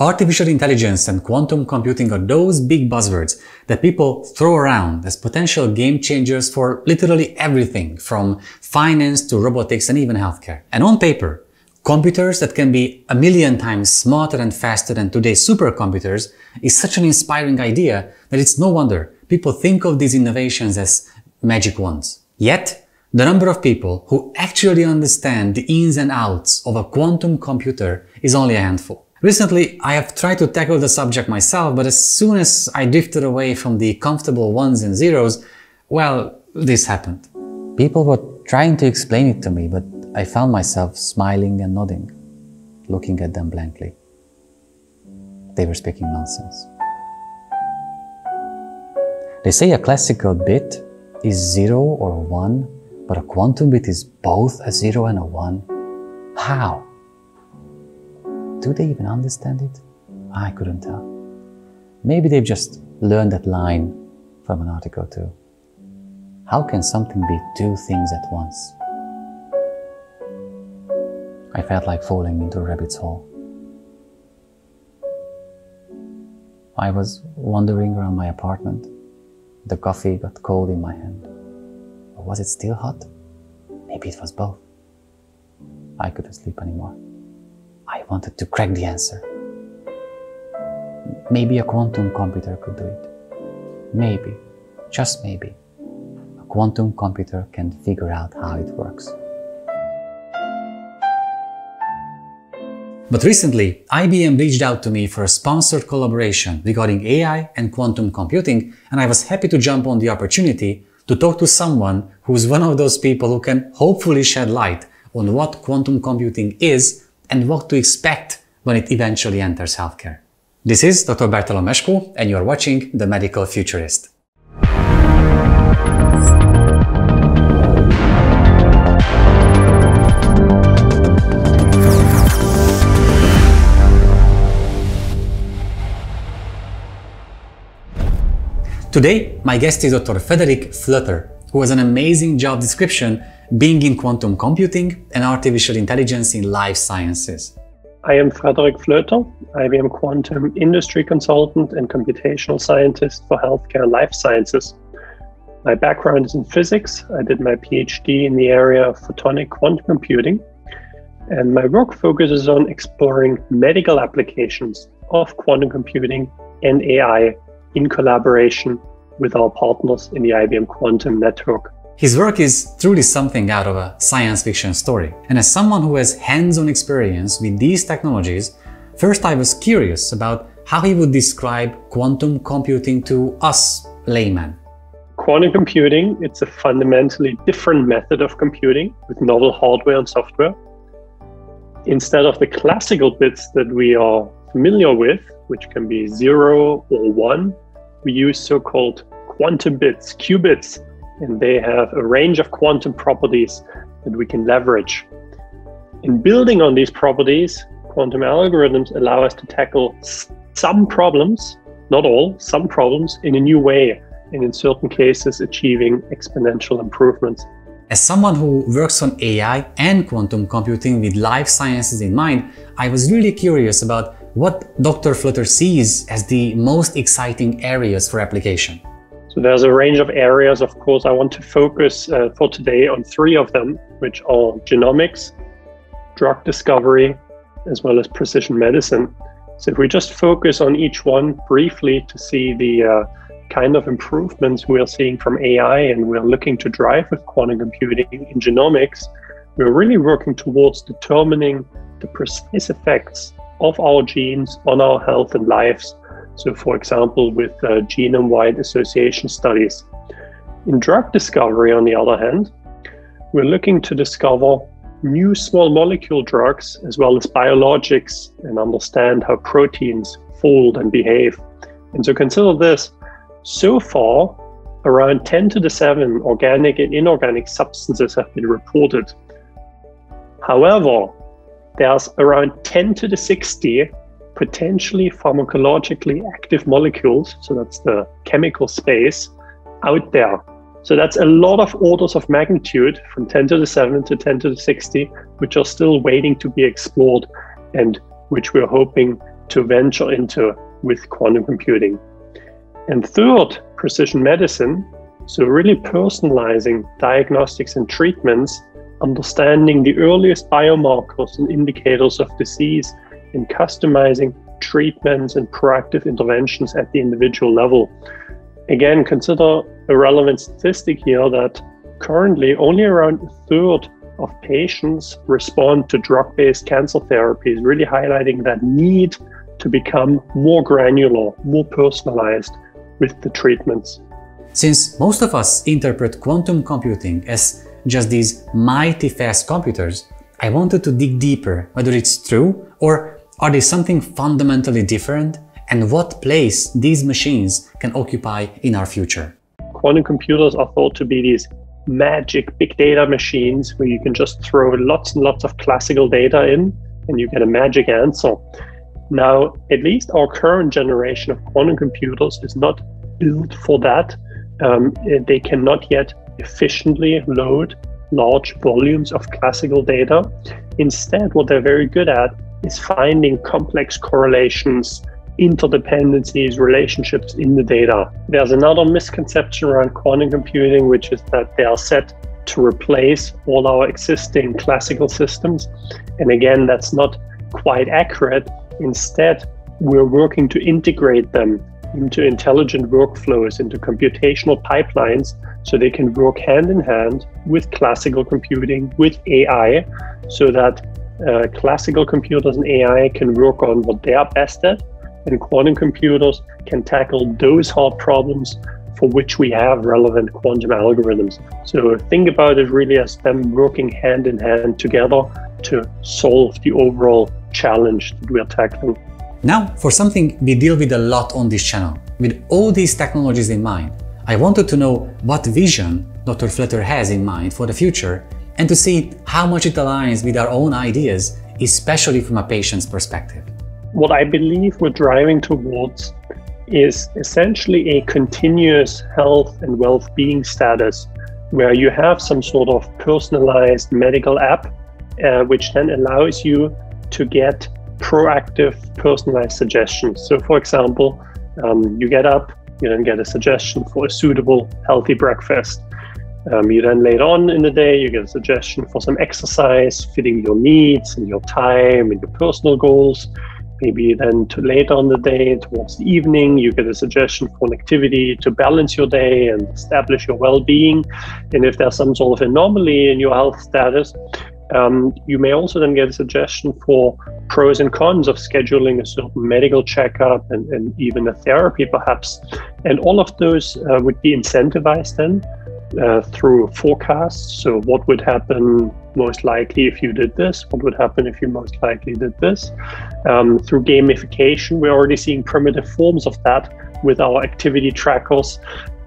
Artificial intelligence and quantum computing are those big buzzwords that people throw around as potential game changers for literally everything from finance to robotics and even healthcare. And on paper, computers that can be a million times smarter and faster than today's supercomputers is such an inspiring idea that it's no wonder people think of these innovations as magic wands. Yet, the number of people who actually understand the ins and outs of a quantum computer is only a handful. Recently, I have tried to tackle the subject myself, but as soon as I drifted away from the comfortable ones and zeros, well, this happened. People were trying to explain it to me, but I found myself smiling and nodding, looking at them blankly. They were speaking nonsense. They say a classical bit is zero or one, but a quantum bit is both a zero and a one. How? Do they even understand it? I couldn't tell. Maybe they've just learned that line from an article too. How can something be two things at once? I felt like falling into a rabbit's hole. I was wandering around my apartment. The coffee got cold in my hand. Was it still hot? Maybe it was both. I couldn't sleep anymore. I wanted to crack the answer. Maybe a quantum computer could do it. Maybe, just maybe, a quantum computer can figure out how it works. But recently, IBM reached out to me for a sponsored collaboration regarding AI and quantum computing, and I was happy to jump on the opportunity to talk to someone who's one of those people who can hopefully shed light on what quantum computing is and what to expect when it eventually enters healthcare. This is Dr. Bertalan Meskó and you are watching The Medical Futurist. Today, my guest is Dr. Frederik Flöther, who has an amazing job description being in quantum computing and artificial intelligence in life sciences. I am Frederik Flöther, IBM Quantum Industry Consultant and Computational Scientist for Healthcare and Life Sciences. My background is in physics. I did my PhD in the area of photonic quantum computing, and my work focuses on exploring medical applications of quantum computing and AI in collaboration with our partners in the IBM Quantum Network. His work is truly something out of a science fiction story. And as someone who has hands-on experience with these technologies, first I was curious about how he would describe quantum computing to us laymen. Quantum computing, it's a fundamentally different method of computing with novel hardware and software. Instead of the classical bits that we are familiar with, which can be zero or one, we use so-called quantum bits, qubits, and they have a range of quantum properties that we can leverage. In building on these properties, quantum algorithms allow us to tackle some problems, not all, some problems in a new way, and in certain cases, achieving exponential improvements. As someone who works on AI and quantum computing with life sciences in mind, I was really curious about what Dr. Flöther sees as the most exciting areas for application. So there's a range of areas. Of course, I want to focus uh, for today on three of them, which are genomics, drug discovery, as well as precision medicine. So if we just focus on each one briefly to see the uh, kind of improvements we are seeing from AI and we're looking to drive with quantum computing in genomics, we're really working towards determining the precise effects of our genes on our health and lives so, for example, with uh, genome wide association studies. In drug discovery, on the other hand, we're looking to discover new small molecule drugs as well as biologics and understand how proteins fold and behave. And so, consider this so far, around 10 to the 7 organic and inorganic substances have been reported. However, there's around 10 to the 60 potentially pharmacologically active molecules, so that's the chemical space, out there. So that's a lot of orders of magnitude from 10 to the 7 to 10 to the 60, which are still waiting to be explored and which we're hoping to venture into with quantum computing. And third, precision medicine. So, really personalizing diagnostics and treatments, understanding the earliest biomarkers and indicators of disease, and customizing treatments and proactive interventions at the individual level. Again, consider a relevant statistic here that currently only around a third of patients respond to drug based cancer therapies, really highlighting that need to become more granular, more personalized with the treatments. Since most of us interpret quantum computing as just these mighty fast computers, I wanted to dig deeper whether it's true or are they something fundamentally different and what place these machines can occupy in our future? Quantum computers are thought to be these magic big data machines where you can just throw lots and lots of classical data in and you get a magic answer. Now, at least our current generation of quantum computers is not built for that. Um, they cannot yet efficiently load large volumes of classical data. Instead, what they're very good at is finding complex correlations, interdependencies, relationships in the data. There's another misconception around quantum computing, which is that they are set to replace all our existing classical systems. And again, that's not quite accurate. Instead, we're working to integrate them into intelligent workflows, into computational pipelines, so they can work hand in hand with classical computing, with AI, so that uh, classical computers and AI can work on what they are best at, and quantum computers can tackle those hard problems for which we have relevant quantum algorithms. So think about it really as them working hand in hand together to solve the overall challenge that we are tackling. Now, for something we deal with a lot on this channel, with all these technologies in mind, I wanted to know what vision Dr. Flöther has in mind for the future and to see how much it aligns with our own ideas, especially from a patient's perspective. What I believe we're driving towards is essentially a continuous health and well-being status where you have some sort of personalized medical app uh, which then allows you to get proactive personalized suggestions so for example um, you get up you then get a suggestion for a suitable healthy breakfast um, you then later on in the day, you get a suggestion for some exercise fitting your needs and your time and your personal goals. Maybe then to later on the day, towards the evening, you get a suggestion for an activity to balance your day and establish your well being. And if there's some sort of anomaly in your health status, um, you may also then get a suggestion for pros and cons of scheduling a certain medical checkup and, and even a therapy, perhaps. And all of those uh, would be incentivized then uh, through forecasts. So, what would happen most likely if you did this? What would happen if you most likely did this? Um, through gamification, we're already seeing primitive forms of that with our activity trackers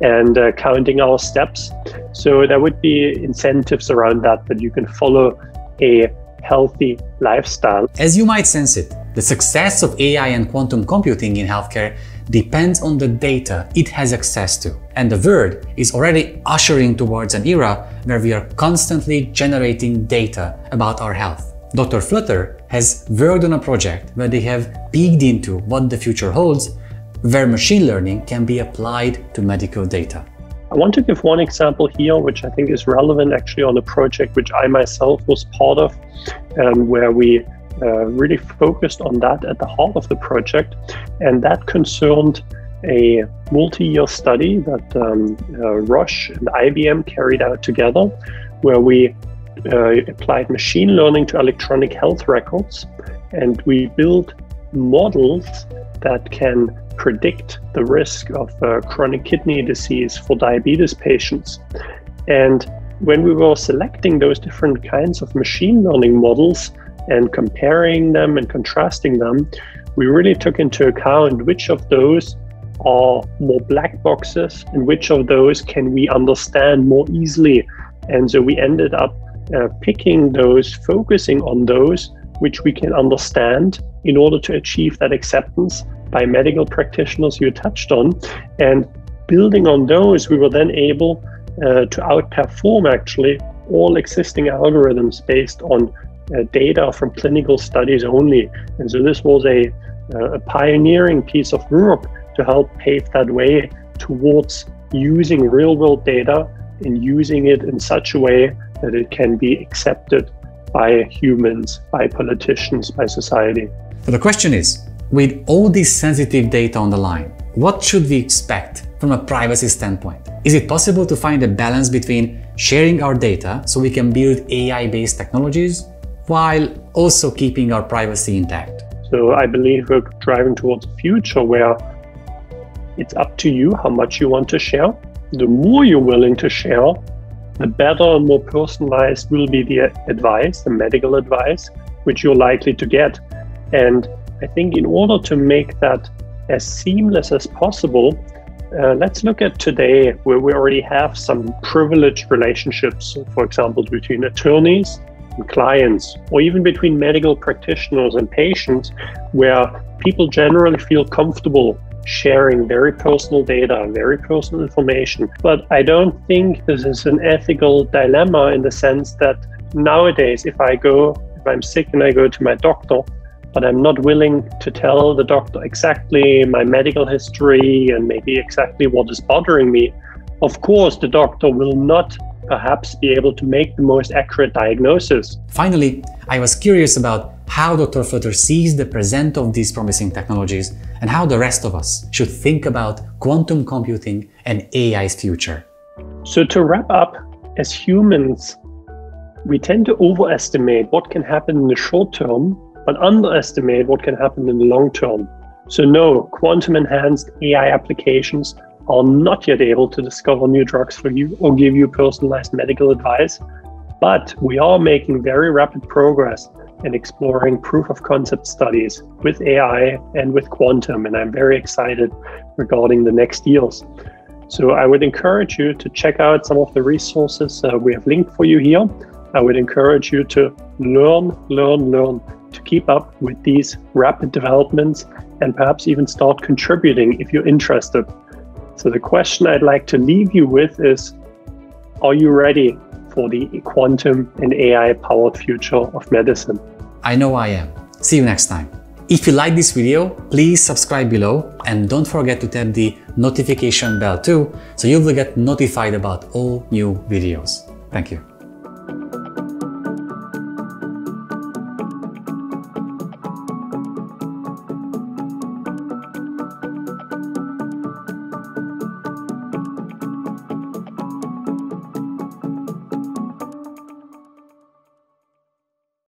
and uh, counting our steps. So, there would be incentives around that that you can follow a healthy lifestyle. As you might sense it, the success of AI and quantum computing in healthcare depends on the data it has access to. And the world is already ushering towards an era where we are constantly generating data about our health. Dr. Flöther has worked on a project where they have peeked into what the future holds, where machine learning can be applied to medical data. I want to give one example here, which I think is relevant actually on a project which I myself was part of, um, where we uh, really focused on that at the heart of the project, and that concerned a multi-year study that um, uh, Roche and IBM carried out together, where we uh, applied machine learning to electronic health records, and we built models that can predict the risk of uh, chronic kidney disease for diabetes patients. And when we were selecting those different kinds of machine learning models, and comparing them and contrasting them, we really took into account which of those are more black boxes and which of those can we understand more easily. And so we ended up uh, picking those, focusing on those which we can understand in order to achieve that acceptance by medical practitioners you touched on. And building on those, we were then able uh, to outperform actually all existing algorithms based on uh, data from clinical studies only. And so this was a uh, a pioneering piece of work to help pave that way towards using real world data and using it in such a way that it can be accepted by humans, by politicians, by society. So the question is with all this sensitive data on the line, what should we expect from a privacy standpoint? Is it possible to find a balance between sharing our data so we can build AI based technologies while also keeping our privacy intact? So I believe we're driving towards a future where it's up to you how much you want to share. The more you're willing to share, the better and more personalized will be the advice, the medical advice, which you're likely to get. And I think in order to make that as seamless as possible, uh, let's look at today where we already have some privileged relationships, for example, between attorneys clients, or even between medical practitioners and patients, where people generally feel comfortable sharing very personal data, very personal information. But I don't think this is an ethical dilemma in the sense that nowadays, if I go, if I'm sick and I go to my doctor, but I'm not willing to tell the doctor exactly my medical history and maybe exactly what is bothering me, of course, the doctor will not perhaps be able to make the most accurate diagnosis. Finally, I was curious about how Dr. Flöther sees the present of these promising technologies and how the rest of us should think about quantum computing and AI's future. So, to wrap up, as humans, we tend to overestimate what can happen in the short term, but underestimate what can happen in the long term. So, no, quantum enhanced AI applications are not yet able to discover new drugs for you or give you personalized medical advice, but we are making very rapid progress in exploring proof of concept studies with AI and with quantum. And I'm very excited regarding the next years. So I would encourage you to check out some of the resources uh, we have linked for you here. I would encourage you to learn, learn, learn to keep up with these rapid developments and perhaps even start contributing if you're interested. So the question I'd like to leave you with is Are you ready for the quantum and AI powered future of medicine? I know I am. See you next time. If you like this video, please subscribe below and don't forget to tap the notification bell too so you will get notified about all new videos. Thank you.